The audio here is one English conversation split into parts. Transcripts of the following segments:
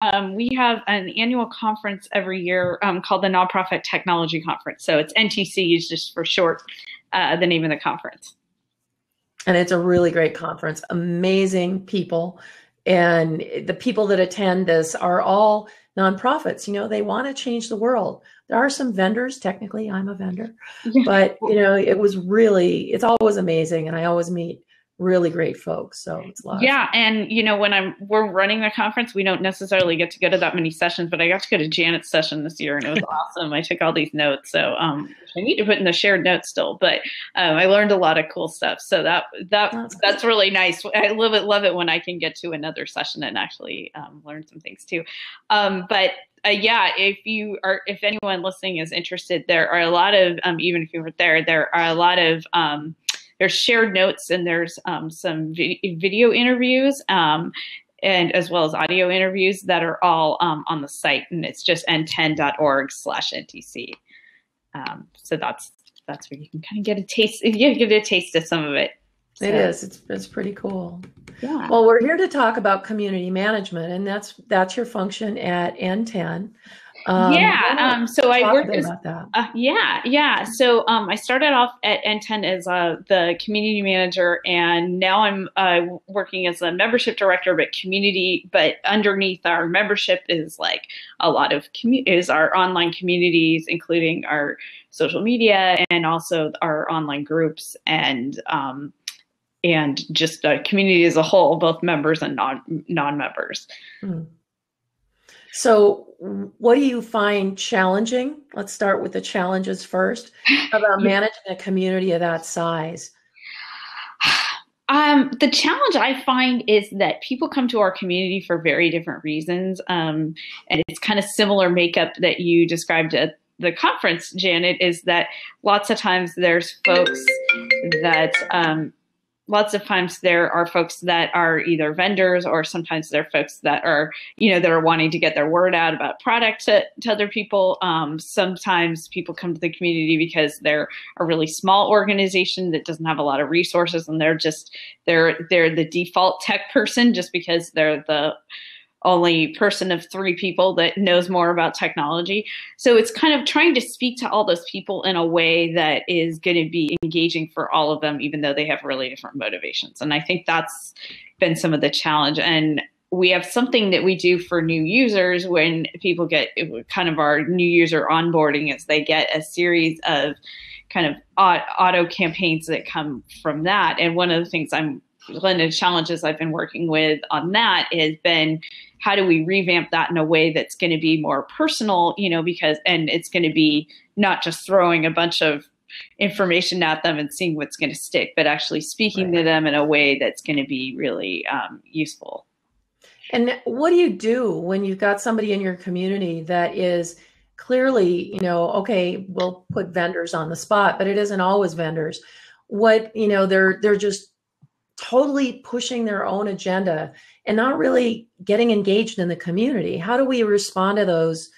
um, we have an annual conference every year um, called the Nonprofit Technology Conference. So it's NTC is just for short, uh, the name of the conference. And it's a really great conference. Amazing people. And the people that attend this are all nonprofits. You know, they want to change the world. There are some vendors. Technically, I'm a vendor, but you know, it was really, it's always amazing. And I always meet really great folks. So it's a lot. Yeah, and you know when I'm we're running the conference, we don't necessarily get to go to that many sessions, but I got to go to Janet's session this year, and it was awesome. I took all these notes, so um, I need to put in the shared notes still, but um, I learned a lot of cool stuff. So that that that's, that's really nice. I love it love it when I can get to another session and actually um, learn some things too. Um, but uh, yeah, if you are, if anyone listening is interested, there are a lot of, um, even if you weren't there, there are a lot of, um, there's shared notes and there's um, some video interviews um, and as well as audio interviews that are all um, on the site and it's just nten.org slash ntc um, so that's that's where you can kind of get a taste you get a taste of some of it. So. it is. It's, it's pretty cool. Yeah. Well we're here to talk about community management and that's that's your function at n10 um, yeah. Um, so I worked as, uh, yeah, yeah. So um, I started off at NTEN as uh, the community manager, and now I'm uh, working as a membership director, but community. But underneath our membership is like a lot of commu- is our online communities, including our social media and also our online groups and um, and just a community as a whole, both members and non non members. Mm. So, what do you find challenging? Let's start with the challenges first about managing a community of that size. Um, the challenge I find is that people come to our community for very different reasons. Um, and it's kind of similar makeup that you described at the conference, Janet, is that lots of times there's folks that um, lots of times there are folks that are either vendors or sometimes there are folks that are you know that are wanting to get their word out about product to, to other people. Um, sometimes people come to the community because they're a really small organization that doesn't have a lot of resources and they're just they're they're the default tech person just because they're the only person of three people that knows more about technology. So it's kind of trying to speak to all those people in a way that is going to be engaging for all of them, even though they have really different motivations. And I think that's been some of the challenge. And we have something that we do for new users when people get kind of our new user onboarding is they get a series of kind of auto campaigns that come from that. And one of the things I'm one of the challenges I've been working with on that has been how do we revamp that in a way that's going to be more personal, you know, because, and it's going to be not just throwing a bunch of information at them and seeing what's going to stick, but actually speaking right. to them in a way that's going to be really um, useful. And what do you do when you've got somebody in your community that is clearly, you know, okay, we'll put vendors on the spot, but it isn't always vendors. What, you know, they're they're just totally pushing their own agenda and not really getting engaged in the community. How do we respond to those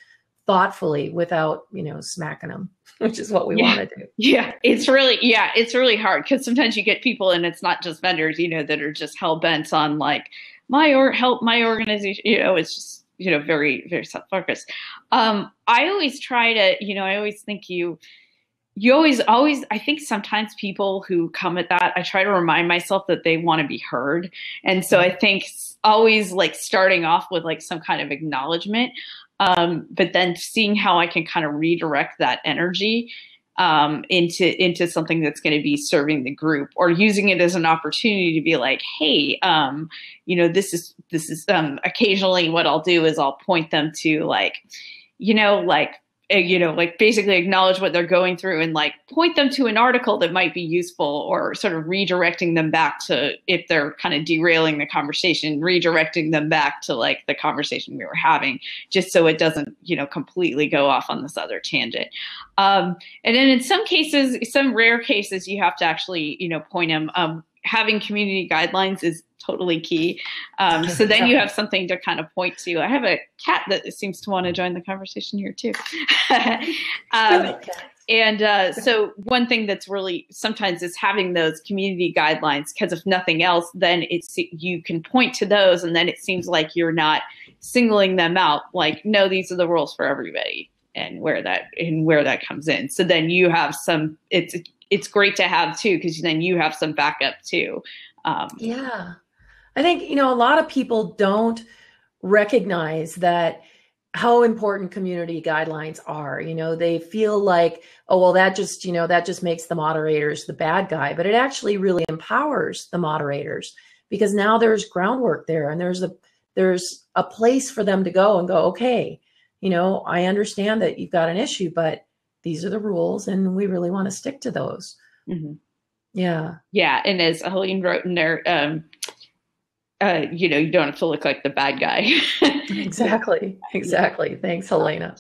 thoughtfully without you know smacking them which is what we yeah. want to do. Yeah it's really yeah it's really hard because sometimes you get people and it's not just vendors you know that are just hell-bent on like my or help my organization you know it's just you know very very self-focused. Um i always try to you know i always think you you always always i think sometimes people who come at that i try to remind myself that they want to be heard. And so i think always like starting off with like some kind of acknowledgement um, but then seeing how i can kind of redirect that energy um, into into something that's going to be serving the group or using it as an opportunity to be like hey um, you know this is this is um, occasionally what i'll do is i'll point them to like you know like you know, like basically acknowledge what they're going through and like point them to an article that might be useful or sort of redirecting them back to if they're kind of derailing the conversation, redirecting them back to like the conversation we were having, just so it doesn't, you know, completely go off on this other tangent. Um, and then in some cases, some rare cases, you have to actually, you know, point them. Um, having community guidelines is totally key. Um, so then you have something to kind of point to. I have a cat that seems to want to join the conversation here too. um, and uh, so one thing that's really sometimes is having those community guidelines because if nothing else, then it's you can point to those, and then it seems like you're not singling them out. Like, no, these are the rules for everybody, and where that and where that comes in. So then you have some. It's it's great to have too because then you have some backup too. Um, yeah, I think you know a lot of people don't recognize that how important community guidelines are. You know, they feel like, oh, well, that just, you know, that just makes the moderators the bad guy, but it actually really empowers the moderators because now there's groundwork there and there's a there's a place for them to go and go, okay, you know, I understand that you've got an issue, but these are the rules and we really want to stick to those. Mm-hmm. Yeah. Yeah. And as Helene wrote in there, um, uh, you know, you don't have to look like the bad guy. exactly. Exactly. Thanks, Helena.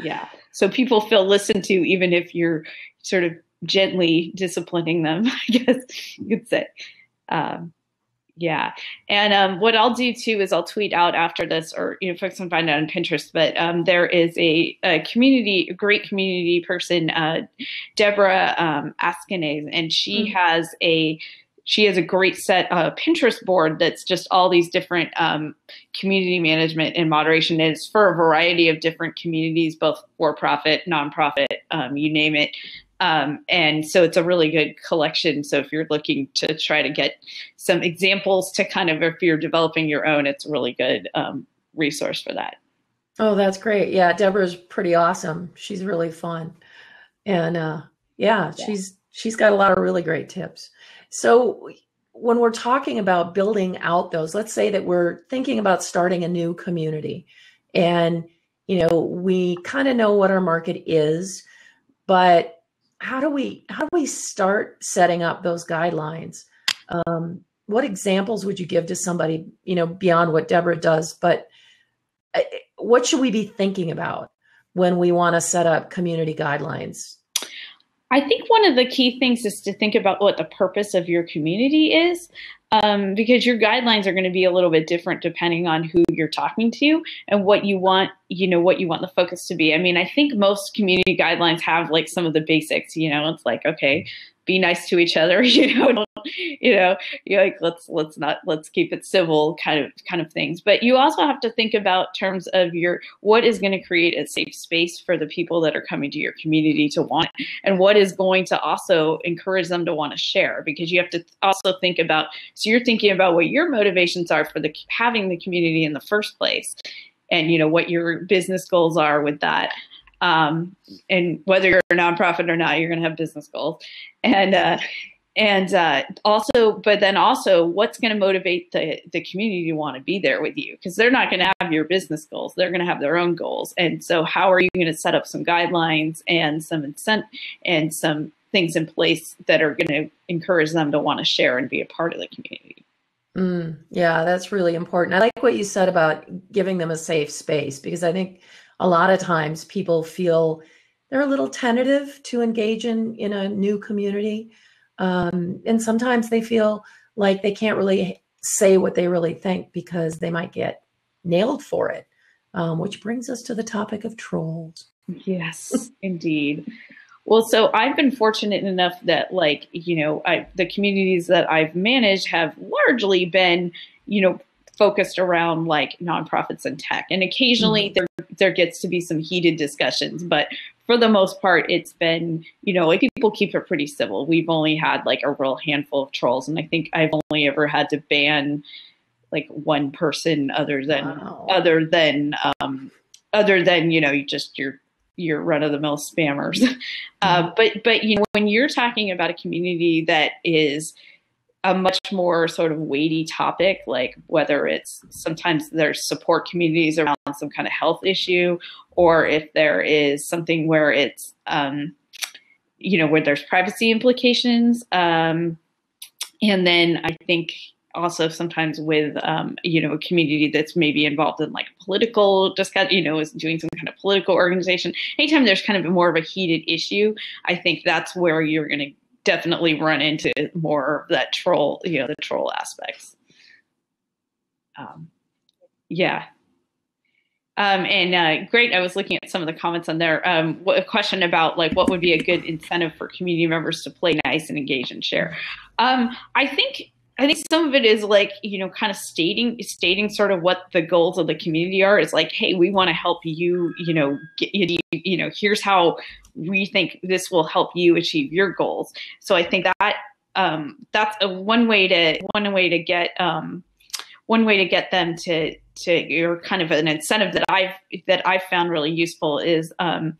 Yeah. So people feel listened to, even if you're sort of gently disciplining them, I guess you could say. Um, yeah. And um, what I'll do too is I'll tweet out after this, or you know, folks can find it on Pinterest. But um, there is a, a, community, a great community person, uh, Deborah um, Askanase, and she mm-hmm. has a she has a great set uh, Pinterest board that's just all these different um, community management and moderation. is for a variety of different communities, both for profit, nonprofit, um, you name it. Um, and so it's a really good collection. So if you're looking to try to get some examples to kind of, if you're developing your own, it's a really good um, resource for that. Oh, that's great. Yeah, Deborah's pretty awesome. She's really fun. And uh, yeah, yeah, she's she's got a lot of really great tips. So when we're talking about building out those, let's say that we're thinking about starting a new community and you know, we kind of know what our market is, but how do we how do we start setting up those guidelines? Um, what examples would you give to somebody, you know, beyond what Deborah does, but uh, what should we be thinking about when we want to set up community guidelines? I think one of the key things is to think about what the purpose of your community is, um, because your guidelines are going to be a little bit different depending on who you're talking to and what you want, you know, what you want the focus to be. I mean, I think most community guidelines have like some of the basics. You know, it's like okay, be nice to each other. You know, you know, you're like let's let's not let's keep it civil kind of kind of things. But you also have to think about terms of your what is going to create a safe space for the people that are coming to your community to want, and what is going to also encourage them to want to share. Because you have to also think about so you're thinking about what your motivations are for the having the community in the first place, and you know what your business goals are with that. Um, and whether you're a nonprofit or not, you're going to have business goals, and uh, and uh, also, but then also, what's going to motivate the the community to want to be there with you? Because they're not going to have your business goals; they're going to have their own goals. And so, how are you going to set up some guidelines and some incent and some things in place that are going to encourage them to want to share and be a part of the community? Mm, yeah, that's really important. I like what you said about giving them a safe space because I think a lot of times people feel they're a little tentative to engage in in a new community um, and sometimes they feel like they can't really say what they really think because they might get nailed for it um, which brings us to the topic of trolls. Yes indeed. Well so i've been fortunate enough that like you know I, the communities that i've managed have largely been you know focused around like nonprofits and tech. And occasionally mm-hmm. there there gets to be some heated discussions, but for the most part, it's been, you know, like people keep it pretty civil. We've only had like a real handful of trolls, and I think I've only ever had to ban like one person other than wow. other than um, other than you know you just your your run of the mill spammers. Uh, mm-hmm. Uh, but but you know when you're talking about a community that is a much more sort of weighty topic, like whether it's sometimes there's support communities around some kind of health issue, or if there is something where it's, um, you know, where there's privacy implications. Um, and then I think also sometimes with, um, you know, a community that's maybe involved in like political discussion, you know, is doing some kind of political organization. Anytime there's kind of more of a heated issue, I think that's where you're going to definitely run into more of that troll, you know, the troll aspects. Um, yeah. Um, and uh, great, I was looking at some of the comments on there. Um, a question about like what would be a good incentive for community members to play nice and engage and share. Um, I think I think some of it is like you know kind of stating stating sort of what the goals of the community are. Is like, hey, we want to help you. You know, get, you, you know, here's how we think this will help you achieve your goals. So I think that um, that's a one way to one way to get um, one way to get them to to or kind of an incentive that I've that I've found really useful is um,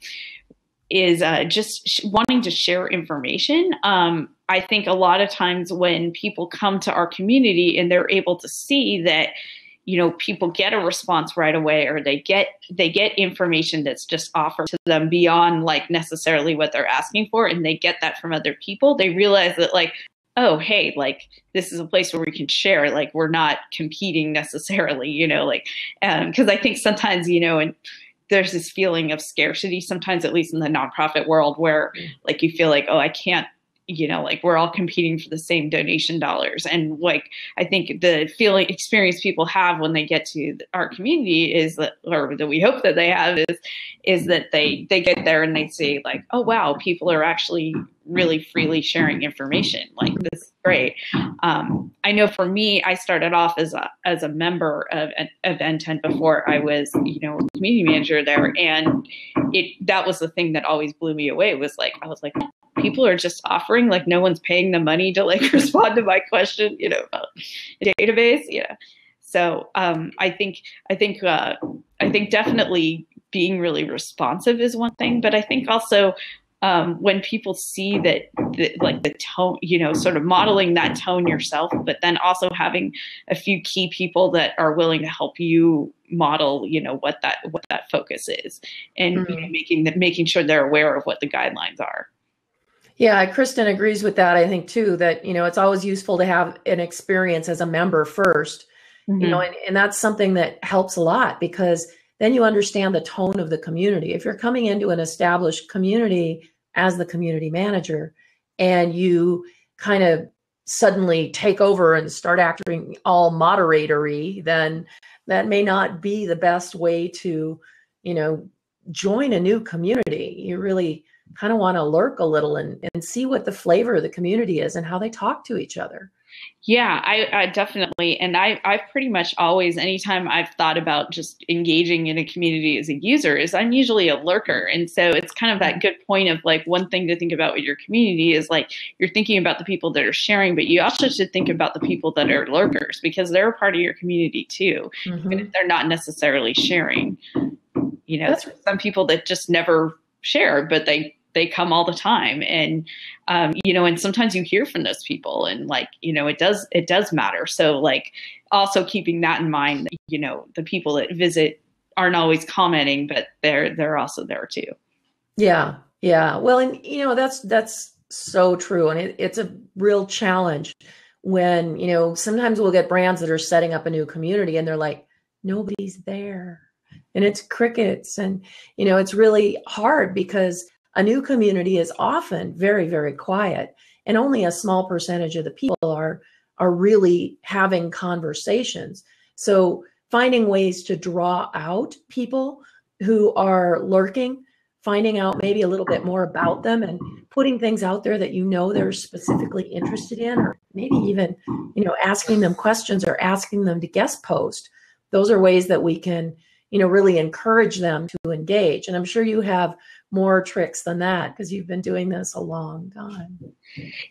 is uh, just sh- wanting to share information. Um, I think a lot of times when people come to our community and they're able to see that you know people get a response right away or they get they get information that's just offered to them beyond like necessarily what they're asking for and they get that from other people they realize that like oh hey like this is a place where we can share like we're not competing necessarily you know like because um, i think sometimes you know and there's this feeling of scarcity sometimes at least in the nonprofit world where like you feel like oh i can't you know like we're all competing for the same donation dollars. And like i think the feeling experience people have when they get to our community is that or that we hope that they have is is that they they get there and they say like oh wow people are actually really freely sharing information. Like this is great. Um, i know for me i started off as a as a member of of NTEN before i was you know community manager there. And it that was the thing that always blew me away was like i was like people are just offering like no one's paying the money to like respond to my question you know about database. Yeah. So um, i think i think uh, i think definitely being really responsive is one thing but i think also um, when people see that the, like the tone you know sort of modeling that tone yourself but then also having a few key people that are willing to help you model you know what that what that focus is and mm-hmm. you know, making that making sure they're aware of what the guidelines are yeah, Kristen agrees with that. I think too that you know it's always useful to have an experience as a member 1st mm-hmm. you know, mm-hmm. and, and that's something that helps a lot because then you understand the tone of the community. If you're coming into an established community as the community manager and you kind of suddenly take over and start acting all moderatory, then that may not be the best way to, you know, join a new community. You really kind of want to lurk a little and, and see what the flavor of the community is and how they talk to each other. Yeah, I, I, definitely, and I, I've pretty much always, anytime I've thought about just engaging in a community as a user, is I'm usually a lurker, and so it's kind of that good point of like one thing to think about with your community is like you're thinking about the people that are sharing, but you also should think about the people that are lurkers because they're a part of your community too, mm-hmm. even if they're not necessarily sharing. You know, some people that just never share, but they they come all the time. And um, you know and sometimes you hear from those people and like you know it does it does matter. So like also keeping that in mind you know the people that visit aren't always commenting but they're they're also there too. Yeah. Yeah. Well and you know that's that's so true. And it, it's a real challenge when you know sometimes we'll get brands that are setting up a new community and they're like nobody's there. And it's crickets. And you know it's really hard because a new community is often very, very quiet, and only a small percentage of the people are are really having conversations. So finding ways to draw out people who are lurking, finding out maybe a little bit more about them and putting things out there that you know they're specifically interested in or maybe even, you know, asking them questions or asking them to guest post. Those are ways that we can, you know, really encourage them to engage. And I'm sure you have more tricks than that because you've been doing this a long time.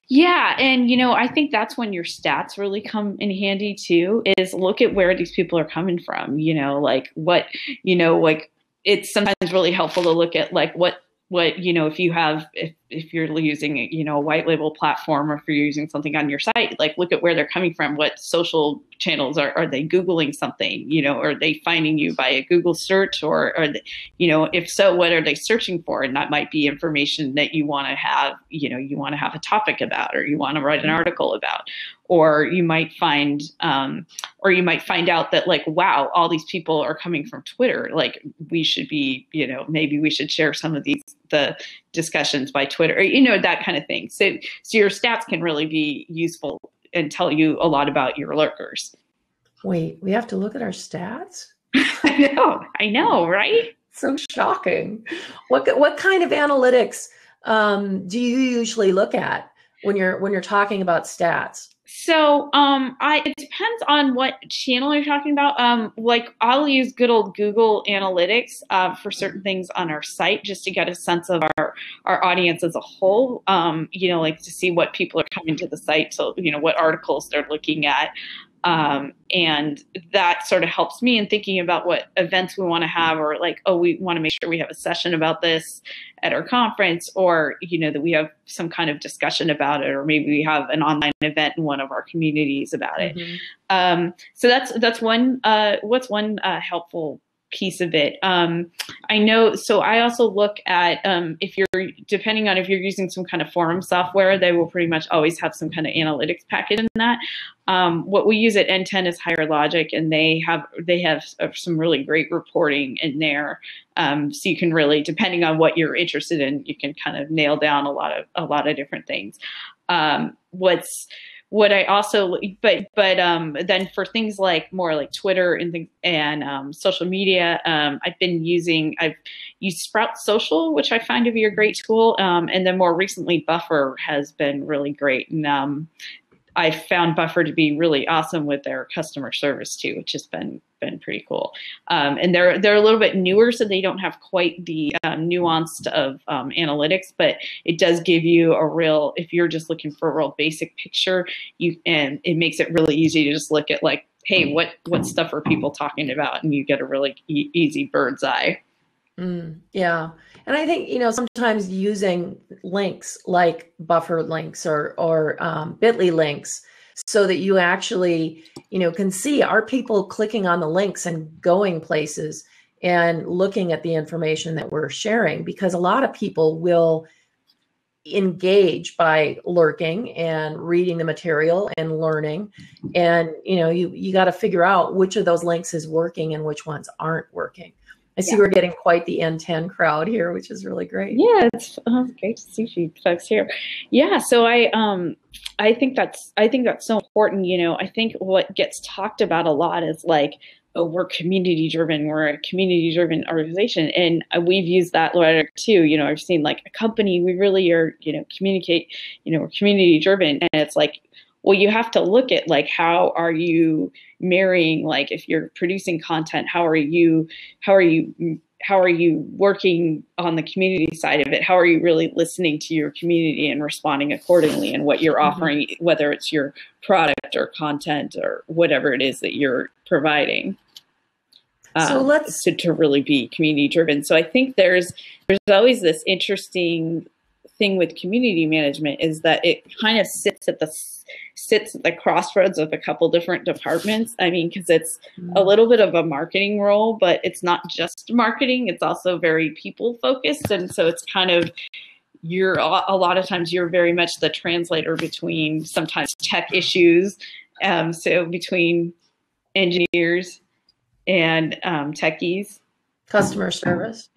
Yeah, and you know, I think that's when your stats really come in handy too is look at where these people are coming from, you know, like what, you know, like it's sometimes really helpful to look at like what what you know if you have if, if you're using you know a white label platform or if you're using something on your site like look at where they're coming from what social channels are are they googling something you know are they finding you by a google search or or you know if so what are they searching for? And that might be information that you want to have you know you want to have a topic about or you want to write an mm-hmm. article about or you might find um, or you might find out that like wow all these people are coming from twitter like we should be you know maybe we should share some of these the discussions by twitter or, you know that kind of thing so so your stats can really be useful and tell you a lot about your lurkers wait we have to look at our stats I know, I know, right? So shocking. What what kind of analytics um, do you usually look at when you're when you're talking about stats? So, um, I it depends on what channel you're talking about. Um, like I'll use good old Google Analytics uh, for certain things on our site just to get a sense of our our audience as a whole. Um, you know, like to see what people are coming to the site, so you know what articles they're looking at. Um, and that sort of helps me in thinking about what events we want to have, or like, oh, we want to make sure we have a session about this at our conference, or you know that we have some kind of discussion about it, or maybe we have an online event in one of our communities about it. Mm-hmm. Um, so that's that's one uh, what's one uh, helpful piece of it. Um, I know, so I also look at um, if you're, depending on if you're using some kind of forum software, they will pretty much always have some kind of analytics package in that. Um, what we use at NTEN is Higher Logic, and they have they have some really great reporting in there. Um, so you can really, depending on what you're interested in, you can kind of nail down a lot of a lot of different things. Um, what's what I also, but but um, then for things like more like Twitter and things and um, social media, um, I've been using I've used Sprout Social, which I find to be a great tool, um, and then more recently Buffer has been really great, and um, I found Buffer to be really awesome with their customer service too, which has been been pretty cool. Um, and they're they're a little bit newer, so they don't have quite the um, nuanced of um, analytics, but it does give you a real. If you're just looking for a real basic picture, you and it makes it really easy to just look at like, hey, what what stuff are people talking about, and you get a really e- easy bird's eye. Mm, yeah. And I think, you know, sometimes using links like buffer links or, or um, bit.ly links so that you actually, you know, can see are people clicking on the links and going places and looking at the information that we're sharing? Because a lot of people will engage by lurking and reading the material and learning. And you know you you got to figure out which of those links is working and which ones aren't working I see yeah. we're getting quite the NTEN crowd here, which is really great. Yeah, it's uh, great to see you folks here. Yeah, so I um I think that's I think that's so important. You know, I think what gets talked about a lot is like, oh, we're community driven, we're a community driven organization, and uh, we've used that rhetoric too. You know, I've seen like a company, we really are, you know, communicate, you know, we're community driven, and it's like well you have to look at like how are you marrying like if you're producing content how are you how are you how are you working on the community side of it how are you really listening to your community and responding accordingly and what you're mm-hmm. offering mm-hmm. whether it's your product or content or whatever it is that you're providing so um, let's to, to really be community driven so i think there's there's always this interesting thing with community management is that it kind of sits at the sits at the crossroads of a couple different departments. I mean, because it's a mm. little bit of a marketing role, but it's not just marketing, it's also very people focused. And so it's kind of, you're a lot of times you're very much the translator between sometimes tech issues. Um, so between engineers and um, techies, customer service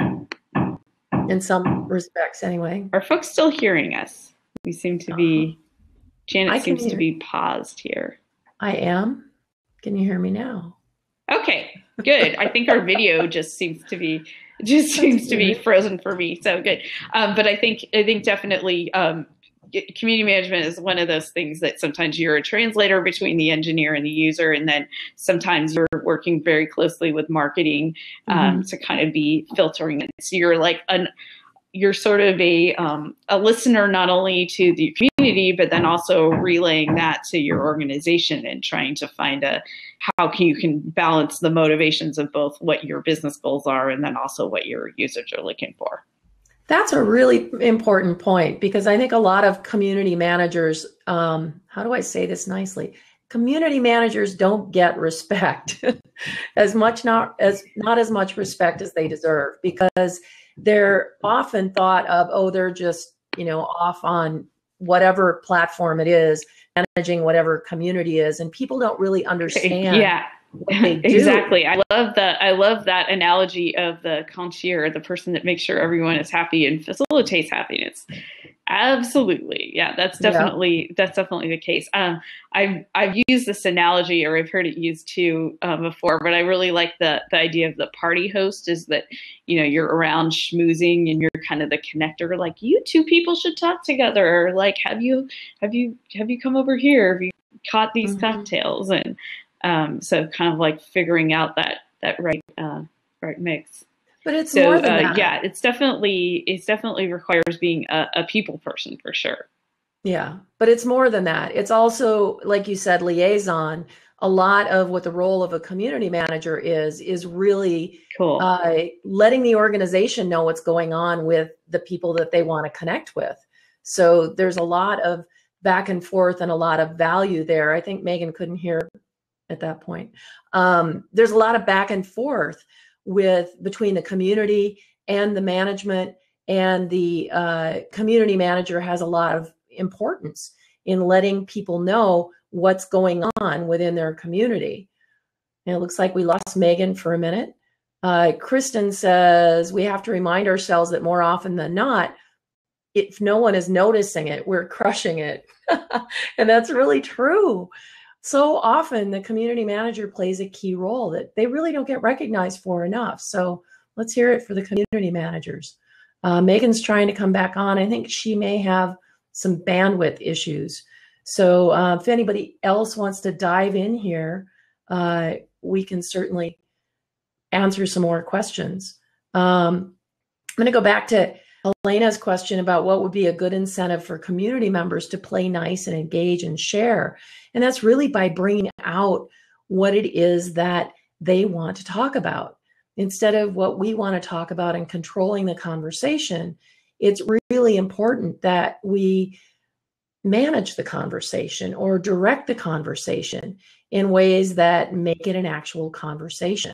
in some respects, anyway. Are folks still hearing us? We seem to be. Janet seems hear. to be paused here. I am. Can you hear me now? Okay, good. I think our video just seems to be just seems to be frozen for me. So good. Um, but I think I think definitely um, community management is one of those things that sometimes you're a translator between the engineer and the user, and then sometimes you're working very closely with marketing um, mm-hmm. to kind of be filtering it. So you're like an you're sort of a um, a listener not only to the community but then also relaying that to your organization and trying to find a how can you can balance the motivations of both what your business goals are and then also what your users are looking for. That's a really important point because I think a lot of community managers, um, how do I say this nicely? Community managers don't get respect as much not as not as much respect as they deserve because they're often thought of, oh, they're just, you know, off on whatever platform it is, managing whatever community is, and people don't really understand. Yeah. exactly. I love that. I love that analogy of the concierge, the person that makes sure everyone is happy and facilitates happiness. Absolutely. Yeah, that's definitely yeah. that's definitely the case. Um, I've I've used this analogy or I've heard it used too uh, before, but I really like the the idea of the party host is that you know you're around schmoozing and you're kind of the connector. Like you two people should talk together. Or like have you have you have you come over here? Have you caught these mm-hmm. cocktails? And um, so kind of like figuring out that that right uh, right mix. But it's so, more than uh, that. Yeah, it's definitely it's definitely requires being a, a people person for sure. Yeah, but it's more than that. It's also, like you said, liaison. A lot of what the role of a community manager is is really cool. uh, letting the organization know what's going on with the people that they want to connect with. So there's a lot of back and forth and a lot of value there. I think Megan couldn't hear at that point. Um, there's a lot of back and forth with between the community and the management and the uh, community manager has a lot of importance in letting people know what's going on within their community. And it looks like we lost megan for a minute. Uh, kristen says we have to remind ourselves that more often than not if no one is noticing it we're crushing it. And that's really true so often the community manager plays a key role that they really don't get recognized for enough. So let's hear it for the community managers. Uh, Megan's trying to come back on. I think she may have some bandwidth issues. So uh, if anybody else wants to dive in here, uh, we can certainly answer some more questions. Um, I'm going to go back to Elena's question about what would be a good incentive for community members to play nice and engage and share. And that's really by bringing out what it is that they want to talk about. Instead of what we want to talk about and controlling the conversation, it's really important that we manage the conversation or direct the conversation in ways that make it an actual conversation.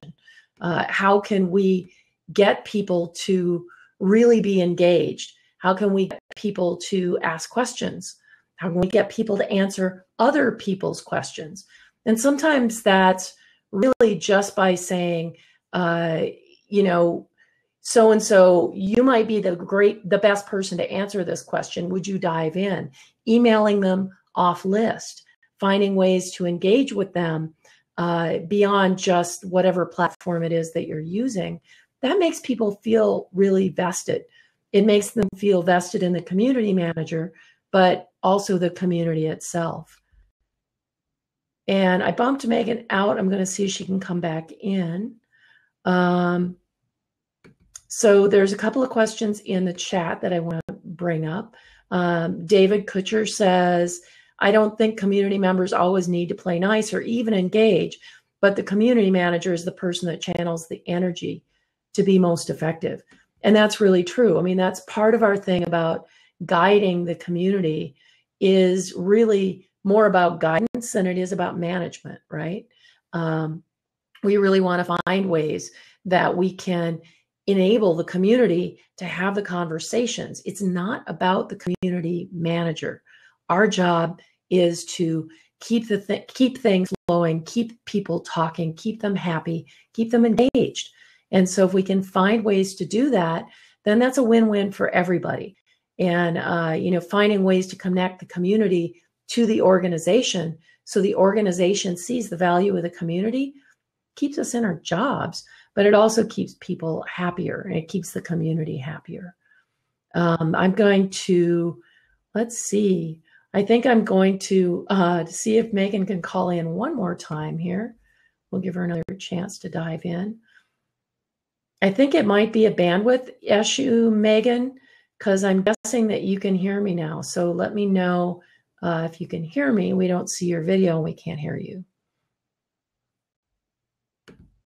Uh, how can we get people to really be engaged? How can we get people to ask questions? How can we get people to answer other people's questions? And sometimes that's really just by saying, uh, you know, so and so, you might be the great, the best person to answer this question. Would you dive in? Emailing them off list, finding ways to engage with them uh, beyond just whatever platform it is that you're using that makes people feel really vested. It makes them feel vested in the community manager, but also the community itself. And I bumped Megan out. I'm going to see if she can come back in. Um, so there's a couple of questions in the chat that I want to bring up. Um, David Kutcher says, I don't think community members always need to play nice or even engage, but the community manager is the person that channels the energy to be most effective. And that's really true. I mean, that's part of our thing about guiding the community is really more about guidance than it is about management, right? Um, we really want to find ways that we can enable the community to have the conversations. It's not about the community manager. Our job is to keep the th- keep things flowing, keep people talking, keep them happy, keep them engaged. And so if we can find ways to do that, then that's a win-win for everybody. And uh, you know, finding ways to connect the community to the organization so the organization sees the value of the community keeps us in our jobs, but it also keeps people happier and it keeps the community happier. Um, I'm going to, let's see, I think I'm going to, uh, to see if Megan can call in one more time here. We'll give her another chance to dive in. I think it might be a bandwidth issue, Megan, because I'm guessing that you can hear me now. So let me know uh, if you can hear me. We don't see your video and we can't hear you.